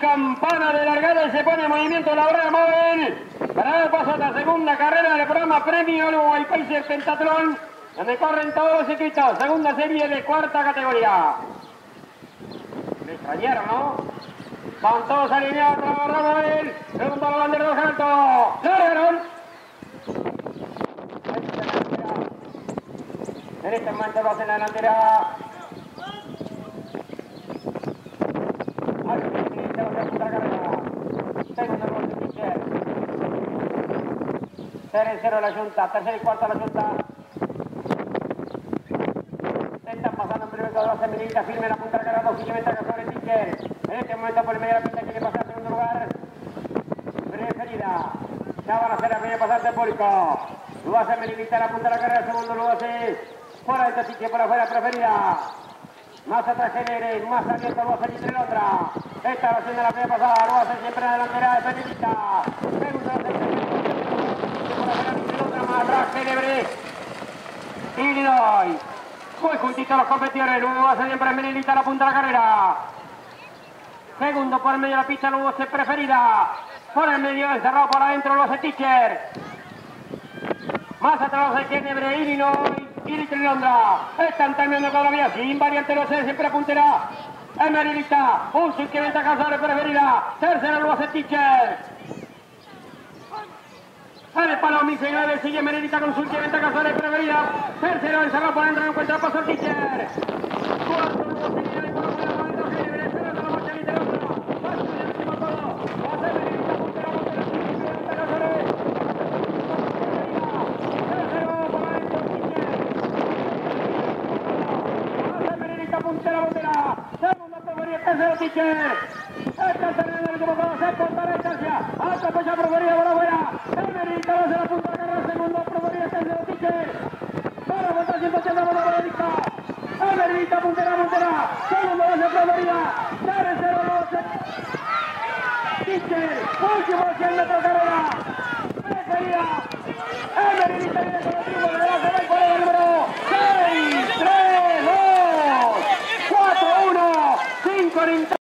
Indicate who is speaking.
Speaker 1: campana de largada y se pone en movimiento la hora móvil. Para dar paso a la segunda carrera del programa Premio Uruguay Países Pentatlón, donde corren todos los ciclistas. Segunda serie de cuarta categoría. Me extrañaron, ¿no? Van todos alineados para la móvil. Segundo la bandera de alto. ¡Largaron! En este momento lo hacen la delantera. Tercero la Junta, tercera y cuarta la Junta. Están pasando en primer lugar, feminista, firme la punta de dos ventaja sobre Ticher. En este momento por el medio de la pista quiere pasar en segundo lugar. Preferida. Ya van a hacer la primera pasante de público. Lo hace Melilita la punta de la carrera, segundo lo hace fuera de Ticher, por afuera, preferida. Más atrás Genere, más abierto lo hace entre la otra. Esta va haciendo la primera pasada, lo hace siempre en la delantera de Melilita. Segundo lo hace más atrás Genebre. Illinois. Muy juntito los competidores. Luego hace siempre Melilita la punta de la carrera. Segundo por el medio de la pista, luego se preferida. Por el medio, cerrado por adentro, lo hace Teacher. Más atrás de Genebre, Illinois. y Londra. Están terminando todavía sin variante, lo sé, siempre apuntará. Es Melilita. Un que ventaja sobre preferida. Tercero hace Teacher. Sale para mis señores, sigue Meredita con su ventaja sobre preferida. Tercero encerrado por dentro, no encuentra paso el dentro, Génebre, espera la y otro. Paso y todo. Hace puntera, puntera, sobre. Tercero. Segundo, preferida, tercero, el último se corta la distancia. Alta, pecha, preferida, por afuera. Emerita va a la punta la carrera, segundo, promoría tercero, Tiche. Para votar 180 por la Emerita. Emerita, puntera, puntera. Segundo va a ser promoría. Tercero, 12. Tiche. Último, 100 metros carrera.